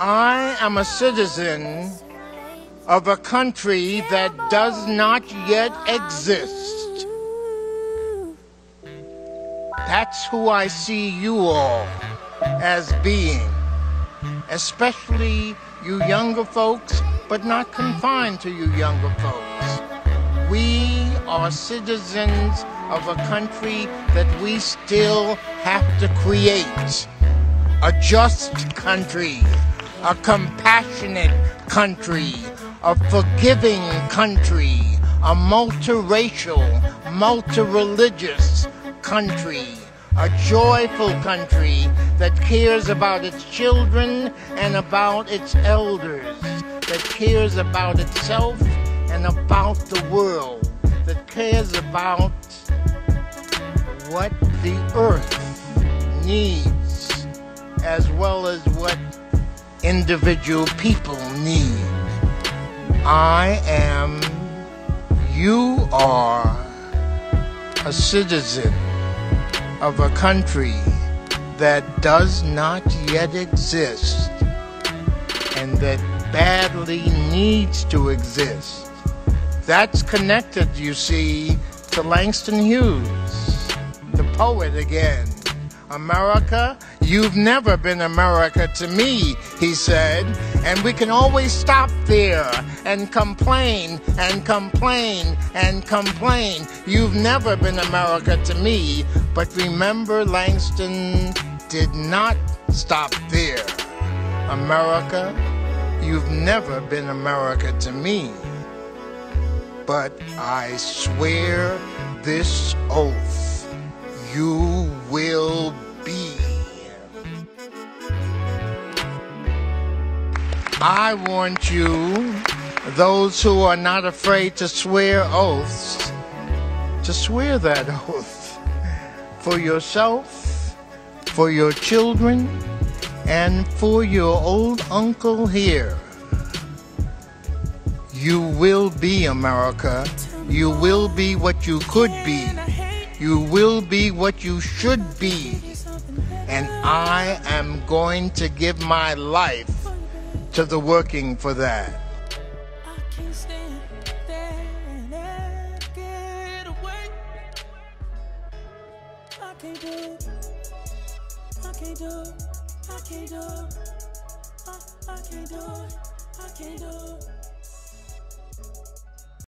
I am a citizen of a country that does not yet exist. That's who I see you all as being, especially you younger folks, but not confined to you younger folks. We are citizens of a country that we still have to create. A just country, a compassionate country, a forgiving country, a multiracial, multireligious country, a joyful country that cares about its children and about its elders, that cares about itself and about the world, that cares about what the earth needs as well as what individual people need. I am, you are a citizen of a country that does not yet exist and that badly needs to exist. That's connected, you see, to Langston Hughes, the poet again. America, you've never been America to me, he said. And we can always stop there and complain and complain and complain. You've never been America to me. But remember, Langston did not stop there. America, you've never been America to me. But I swear this oath you will I want you, those who are not afraid to swear oaths, to swear that oath for yourself, for your children, and for your old uncle here. You will be America. You will be what you could be. You will be what you should be. And I am going to give my life to the working for that. I can't stand there and ever get away. I can't do it. I can't do it. I can't do it. I, I can't do it. I can't do it.